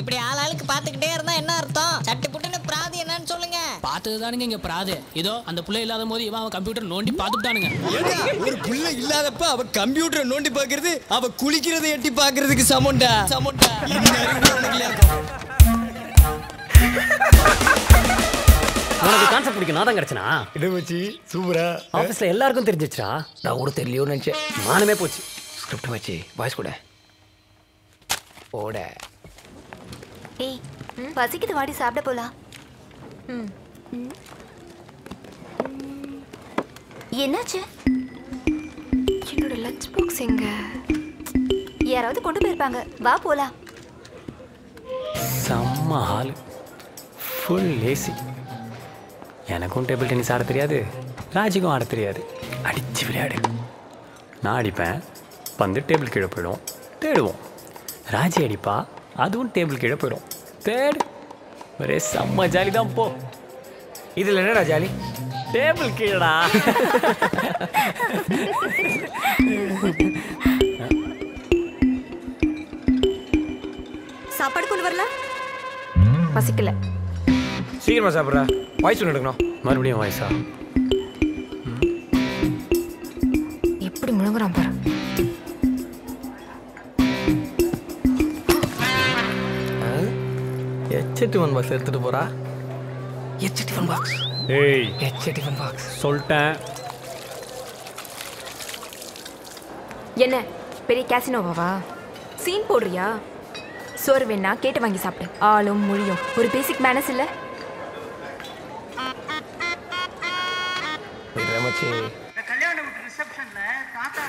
இப்படி ஆள் ஆளுக்கு பாத்துக்கிட்டே இருந்தா என்ன அர்த்தம்? சட்டு புட்டுன்னு பிராதி என்னன்னு சொல்லுங்க. பார்த்ததுதானுங்க இங்க பிராது. இதோ அந்த புள்ள இல்லாத போது இவன் அவன் கம்ப்யூட்டர் நோண்டி பார்த்துட்டானுங்க ஏண்டா, ஒரு புள்ள இல்லாதப்ப அவ கம்ப்யூட்டரை நோண்டி பாக்குறது அவ குளிக்கிறதை எட்டி பாக்குறதுக்கு சமண்டா சமண்டா உனக்கு கான்செப்ட் பிடிக்கும் நான் தான் கிடைச்சனா? இதை வச்சு சூப்பரா ஆஃபீஸில் எல்லாருக்கும் தெரிஞ்சிச்சுடா நான் கூட தெரியலையோன்னு நினச்சேன். மானமே போச்சு. ஸ்கிரிப்ட் வச்சு வாய்ஸ் கூட. ஓட ஏய் பசிக்குது வாடி சாப்பிட போலாம். ம். என்னாச்சு? என்னோட லஞ்ச் பாக்ஸ் எங்க? யாராவது கொண்டு போயிருப்பாங்க. வா போலாம். செம்ம ஹால் ஃபுல் ஏசி எனக்கும் டேபிள் டென்னிஸ் ஆட தெரியாது ராஜுக்கும் ஆட தெரியாது. அடிச்சு விளையாடு. நான் அடிப்பேன் பந்து டேபிள் கீழே போயிடும் தேடுவோம். ராஜி அடிப்பா அதுவும் டேபிள் கீழே போயிடும். தேடு ஒரே செம்ம ஜாலி தான் போ. இதில் என்னடா ஜாலி டேபிள் கீழடா. சாப்பாடு கொண்டு வரல? பசிக்கல. சீக்கிரமா சாப்பிட்றா. வாய்ஸ் ஒன்று எடுக்கணும். மறுபடியும் வாய்ஸா எச் டிஃபன் பாக்ஸ் எடுத்துட்டு போறா. எச் டிஃபன் பாக்ஸ் ஏய். எச் டிஃபன் பாக்ஸ் சொல்லிட்டேன். என்ன? பெரிய கேசினோவாவா சீன் போடுறியா? சோறு வேணா கேட்டு வாங்கி சாப்பிடு. ஆளும் மொழியும் ஒரு பேசிக் மேனஸ் இல்ல? மச்சி இந்த கல்யாண வீட்டு ரிசப்ஷன்ல தாத்தா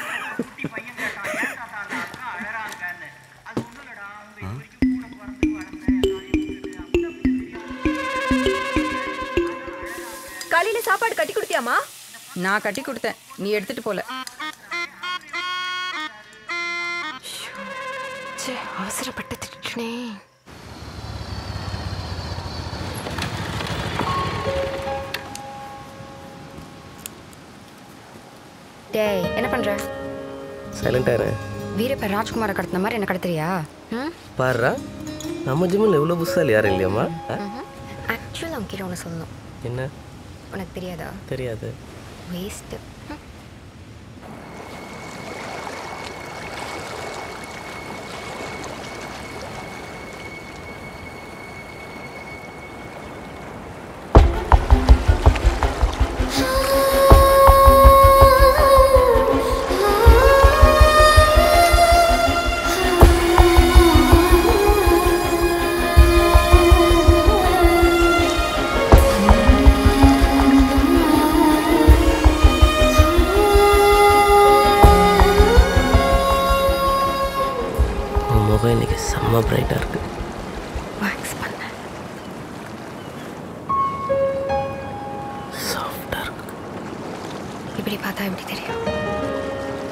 கட்டி கொடுத்தியாமா நான் கட்டி கொடுத்தேன். நீ எடுத்துட்டு போல. அவசரப்பட்டு திட்டுனே. டேய் என்ன பண்ற? சைலண்டாக இரு. வீரப்ப ராஜ்குமாரை கடத்தின மாதிரி என்ன கடத்துறியா? பாருடா நம்ம ஜிம்மில் எவ்வளோ புதுசாக யாரும் இல்லையாம்மா? ஆக்சுவலாக உங்ககிட்ட ஒன்று சொல்லணும். என்ன? உனக்கு தெரியாதா? தெரியாது. வேஸ்ட்டு இப்படி பார்த்தா எப்படி தெரியும்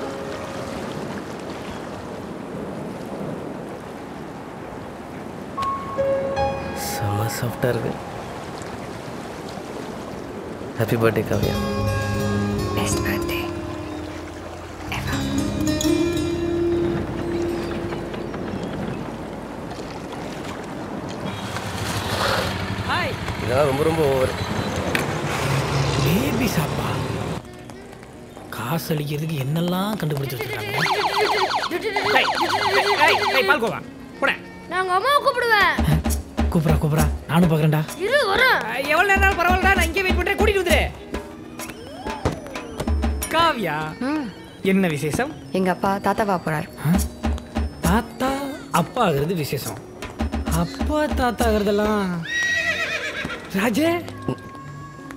செம்ம சாஃப்டாக இருக்கு happy birthday Kavya best birthday hi இதெல்லாம் ரொம்ப ரொம்ப ஓவர் பேபி சாப்பா. காசு அளிக்கிறதுக்கு என்னெல்லாம் கண்டுபிடிச்சு வச்சிருக்காங்க ஏய், ஏய், ஏய், பால்கோவா போட. நாங்க அம்மாவை கூப்பிடுவேன். கூப்பிட்றா கூப்பிட்றா. நானும் பார்க்குறேன்டா. இரு வரேன் எவ்வளோ நேரம் பரவாயில்லடா நான் இங்கே வெயிட் பண்ணுறேன் கூட்டிட்டு வந்துரு. காவியா என்ன விசேஷம்? எங்க அப்பா தாத்தாவா போறாரு. தாத்தா அப்பா ஆகிறது விசேஷம். அப்பா தாத்தா ஆகிறதெல்லாம். ராஜே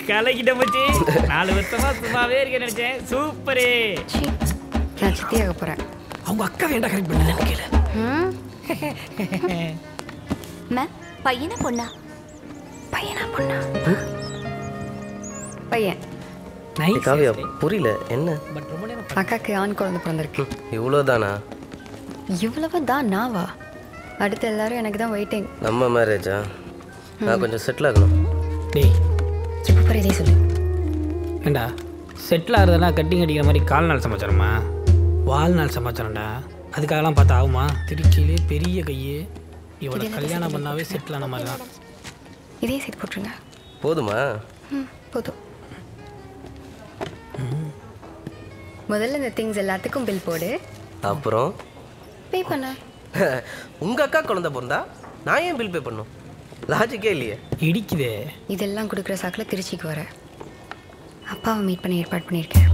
கலக்கிட்ட மச்சி நாலு வருஷமா சும்மாவே இருக்க நினைச்சேன். சூப்பரே. நான் சித்தியாக போறேன். அவங்க அக்கா வேண்டா கரெக்ட் மே? பையனா பொண்ணா? பையனா பொண்ணா? பையன். காவியா புரியல. என்ன? அக்காக்கு ஆண் குழந்தை பிறந்திருக்கு. இவ்வளோதானா இவ்வளவு தான் நாவா? அடுத்து எல்லாரும் எனக்கு தான் வெயிட்டிங் நம்ம மேரேஜா நான் கொஞ்சம் செட்டில் ஆகணும். டேய் அப்புறம் இதே சொல்லு. ஏண்டா? செட்டில் ஆகிறதெல்லாம் கட்டிங் அடிக்கிற மாதிரி கால் நாள் சமாச்சாரமா? வாழ்நாள் சமாச்சாரம்டா. அதுக்காகலாம் பார்த்தா ஆகுமா? திருச்சியிலே பெரிய கையே. இவளை கல்யாணம் பண்ணாவே செட்டில் ஆன மாதிரி தான் இதே சேர்த்து போட்டுருங்க. போதுமா? ம் போதும். முதல்ல இந்த திங்ஸ் எல்லாத்துக்கும் பில் போடு. அப்புறம்? பே பண்ண. உங்க அக்கா குழந்தை பிறந்தா? நான் ஏன் பில் பே பண்ணும்? லாஜிக்கே இல்லையே. இடிக்குதே. இதெல்லாம் கொடுக்குற சாக்கில் திருச்சிக்கு வர. அப்பாவை மீட் பண்ண ஏற்பாடு பண்ணியிருக்கேன்.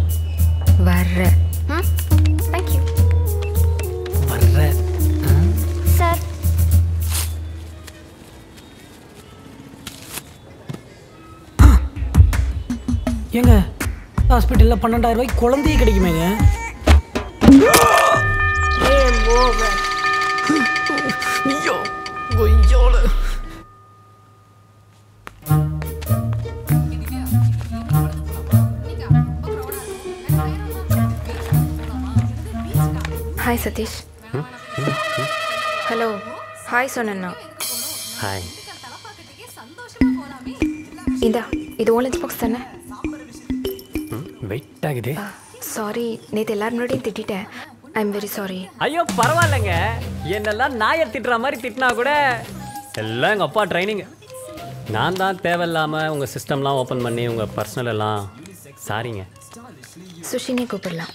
வர்ற. ம்? தேங்க்யூ வர்ற. சார். ஏங்க ஹாஸ்பிட்டலில் பன்னெண்டாயிரம் ரூபாய்க்கு குழந்தையே கிடைக்குமேங்க. ஹாய் சதீஷ் ஹலோ ஹாய் சொன்னண்ணா ஹாய் இந்தா இது ஓலஞ்ச் பாக்ஸ் தானே? வெயிட் ஆகுது. சாரி நேற்று எல்லாரும் முன்னாடியும் திட்டிட்டேன். ஐ எம் வெரி சாரி ஐயோ பரவாயில்லைங்க. என்னெல்லாம் நாயை திட்டுற மாதிரி திட்டினா கூட எல்லாம் எங்கள் அப்பா ட்ரைனிங் நான் தான் தேவையில்லாமல் உங்கள் சிஸ்டம்லாம் ஓப்பன் பண்ணி உங்கள் பர்சனல் எல்லாம் சாரிங்க. சுஷினே கூப்பிடலாம்.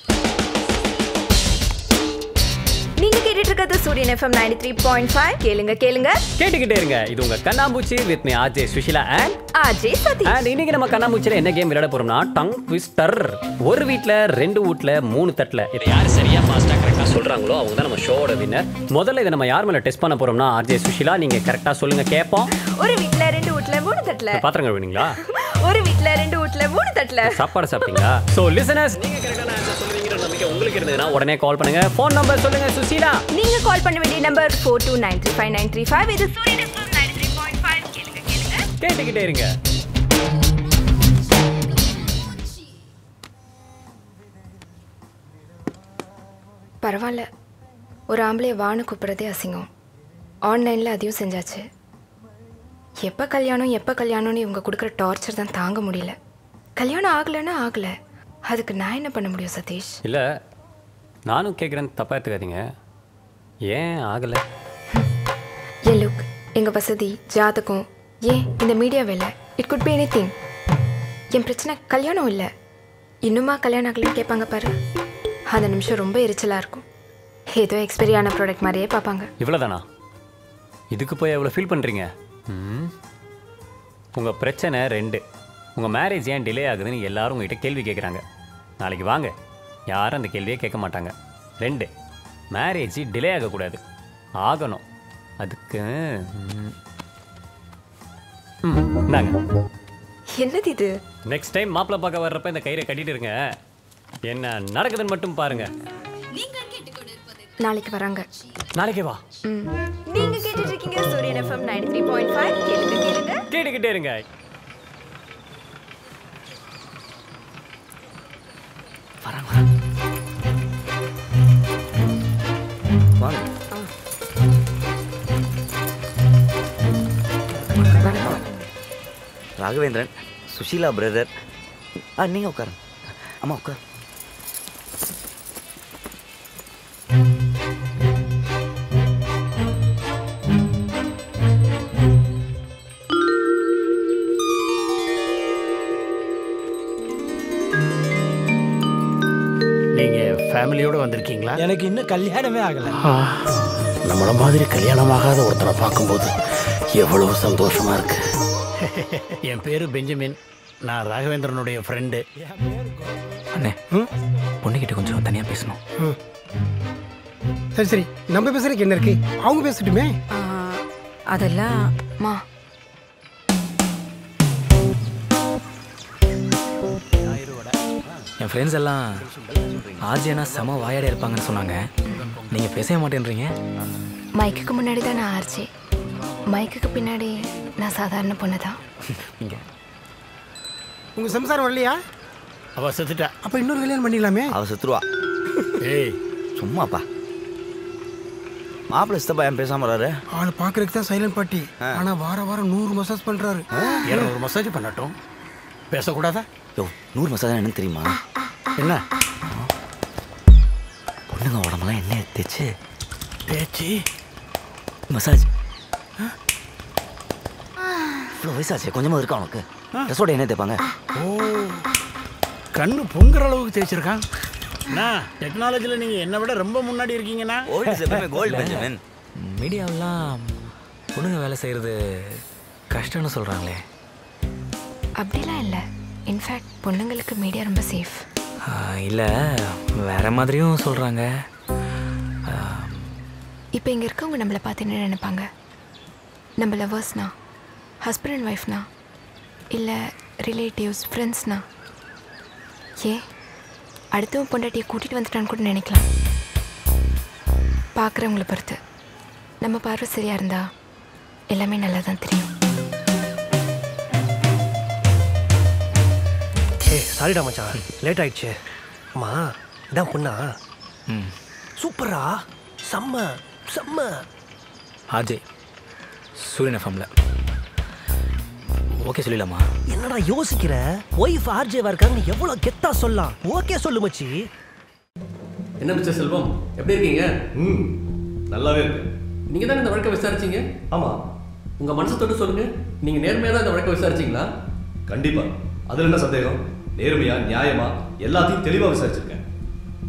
கேட்டுட்டு இருக்கிறது Suryan FM ninety three point five கேளுங்க கேளுங்க. கேட்டுக்கிட்டே இருங்க. இது உங்கள் கண்ணாம்பூச்சி with me RJ Sushila and RJ Satish. And இன்னைக்கு நம்ம கண்ணாமூச்சியில் என்ன கேம் விளையாட போறோம்னா டங் ட்விஸ்டர் ஒரு வீட்டில் ரெண்டு வீட்டில் மூணு தட்டில். இதை யார் சரியா ஃபாஸ்ட்டாக கரெக்டாக சொல்கிறாங்களோ அவங்க தான் நம்ம ஷோவோட வின்னர் முதல்ல இதை நம்ம யார் மேலே டெஸ்ட் பண்ண போறோம்னா ஆர்ஜே சுஷிலா நீங்கள் கரெக்டாக சொல்லுங்க கேட்போம். ஒரு வீட்ல ரெண்டு வீட்ல மூணு தட்டுல. பாத்திரங்கள் வேணுங்களா ஒரு வீட்ல ரெண்டு வீட்ல மூணு தட்டுல. சாப்பாடு சாப்பிட்டீங்களா? ஸோ லிசனர்ஸ் நீங்கள் கரெக்டான ஆன்சர் நம்பிக்கை உங்களுக்கு இருந்ததுன்னா உடனே கால் பண்ணுங்க. ஃபோன் நம்பர் சொல்லுங்க சுஷீலா நீங்க கால் பண்ண வேண்டிய number four two nine three five nine three five இது FM ninety three point five கேளுங்க கேளுங்க. கேட்டுக்கிட்டே இருங்க. பரவாயில்ல. ஒரு ஆம்பளைய வான்னு கூப்பிட்றதே அசிங்கம். ஆன்லைனில் அதையும் செஞ்சாச்சு. எப்போ கல்யாணம் எப்போ கல்யாணம்னு இவங்க கொடுக்குற டார்ச்சர் தான் தாங்க முடியல. கல்யாணம் ஆகலைன்னா ஆகலை. அதுக்கு நான் என்ன பண்ண முடியும் சதீஷ்? இல்லை நானும் கேட்குறேன்னு தப்பாக எடுத்துக்காதீங்க. ஏன் ஆகலை? என் லுக் எங்கள் வசதி ஜாதகம் ஏன் இந்த மீடியா வேலை? It could be anything என் பிரச்சனை கல்யாணம் இல்லை. இன்னுமா கல்யாணம் ஆகலன்னு கேட்பாங்க பாரு. அந்த நிமிஷம் ரொம்ப எரிச்சலாக இருக்கும். ஏதோ எக்ஸ்பைரி ஆன ப்ராடக்ட் மாதிரியே பார்ப்பாங்க. இவ்வளோதானா இதுக்கு போய் எவ்வளோ ஃபீல் பண்ணுறீங்க உங்கள் பிரச்சனை ரெண்டு. உங்கள் மேரேஜ் ஏன் டிலே ஆகுதுன்னு எல்லாரும் உங்ககிட்ட கேள்வி கேட்குறாங்க நாளைக்கு வாங்க. யாரும் அந்த கேள்வியே கேட்க மாட்டாங்க. ரெண்டு மேரேஜ் டிலே ஆகக்கூடாது. ஆகணும். அதுக்கு இந்தாங்க. என்னது இது? நெக்ஸ்ட் டைம் மாப்பிள்ளை பார்க்க வர்றப்ப இந்த கயிறை கட்டிட்டு இருங்க. என்ன நடக்குதுன்னு மட்டும் பாருங்க. நாளைக்கு வராங்க. நாளைக்கே வா. நீங்க கேட்டுட்டு இருக்கீங்க Suryan FM ninety three point five கேளுங்க கேளுங்க. கேட்டுக்கிட்டே இருங்க. ராகவேந்திரன் சுஷீலா பிரதர். ஆ நீங்கள் உட்காருங்க. அம்மா உட்கார் ஃபேமிலியோட வந்திருக்கீங்களா? எனக்கு இன்னும் கல்யாணமே ஆகல. நம்மள மாதிரி கல்யாணமாகாத ஒருத்தரை பார்க்கும்போது எவ்வளவு சந்தோஷமா இருக்கு. என் பேரு பெஞ்சமின். நான் ராகவேந்திரனுடைய ஃப்ரெண்டு அண்ணே பொண்ணுகிட்ட கொஞ்சம் தனியாக பேசணும். சரி சரி. நம்ம பேசுறதுக்கு என்ன இருக்கு? அவங்க பேசட்டுமே. அதெல்லாம் மா என் ஃப்ரெண்ட்ஸ் எல்லாம் ஆர்ஜேனா செம வாயாடியா இருப்பாங்கன்னு சொன்னாங்க. நீங்கள் பேசவே மாட்டேன்றீங்க. மைக்குக்கு முன்னாடி தான் நான் ஆர்ஜி. மைக்குக்கு பின்னாடி நான் சாதாரண பொண்ணு தான் இங்கே உங்க சம்சாரம் வரலையா? அவ செத்துட்டா. அப்ப இன்னொரு கல்யாணம் பண்ணிடலாமே அவ செத்துருவா. ஏய். சும்மாப்பா. மாப்பிள்ளை சித்தப்பா ஏன் பேசாம வராரு? ஆள் பாக்குறதுக்கு தான் சைலண்ட் பார்ட்டி ஆனா வார வாரம் நூறு மசாஜ் பண்றாரு. இரநூறு மசாஜ் பண்ணட்டும். பேசக்கூடாதா? யோ நூறு மசாலா என்னன்னு தெரியுமா? என்ன? பொண்ணுங்க உடம்புலாம் என்ன தேய்ச்சு? பேச்சு மசாஜ். எவ்வளோ வயசாச்சு கொஞ்சமாக இருக்கா உனக்கு? ட்ரெஸ்ஸோட என்ன தேய்ப்பாங்க? ஓ. கண்ணு பொங்குற அளவுக்கு தேய்ச்சிருக்கான். அண்ணா டெக்னாலஜியில் நீங்கள் என்னை விட ரொம்ப முன்னாடி இருக்கீங்கண்ணா. மீடியாவெல்லாம் பொண்ணுங்க வேலை செய்கிறது கஷ்டம்னு சொல்கிறாங்களே அப்படிலாம் இல்லை. இன்ஃபேக்ட் பொண்ணுங்களுக்கு மீடியா ரொம்ப சேஃப் இல்லை. வேற மாதிரியும் சொல்கிறாங்க இப்போ இங்கே இருக்கவங்க நம்மளை பார்த்து என்ன நினைப்பாங்க? நம்ம லவர்ஸ்னா ஹஸ்பண்ட் அண்ட் ஒய்ஃப்னா இல்லை ரிலேட்டிவ்ஸ் ஃப்ரெண்ட்ஸ்னா ஏ அடுத்தவன் பொண்டாட்டியை கூட்டிகிட்டு வந்துட்டான்னு கூட நினைக்கலாம். பார்க்குறவங்கள பொறுத்து. நம்ம பார்வை சரியாக இருந்தா எல்லாமே நல்லா தான் தெரியும். ஏய் சாரிடா மச்சான். லேட் ஆயிடுச்சு. அம்மா இதான் பொண்ணா? ம். சூப்பரா செம்ம செம்ம. ஆர்ஜே சூரியன் எஃப்எம்ல ஓகே சொல்லிடலாமா? என்னடா யோசிக்கிற? ஒய்ஃப் ஆர்ஜேவா இருக்காங்க எவ்வளவு கெத்தா சொல்லலாம். ஓகே சொல்லு மச்சி. என்ன மிஸ்டர் செல்வம்? எப்படி இருக்கீங்க? ம் நல்லாவே இருக்கு நீங்க தானே இந்த வழக்கை விசாரிச்சீங்க? ஆமா. உங்க மனசை தொட்டு சொல்லுங்க. நீங்க நேர்மையா தான் இந்த வழக்கை விசாரிச்சீங்களா? கண்டிப்பா. அதுல என்ன சந்தேகம்? நேர்மையா நியாயமா எல்லாத்தையும் தெளிவா விசாரிச்சிருக்கேன்.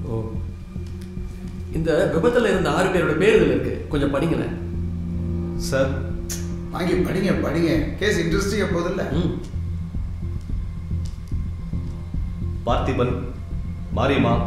ஓ. இந்த விபத்துல இருந்த ஆறு பேரோட பேர் இதுல இருக்கு. கொஞ்சம் படிங்களேன். சார். வாங்கி படிங்க படிங்க. கேஸ் இன்ட்ரெஸ்டிங்காக போதில்ல பார்த்திபன் மாரியம்மா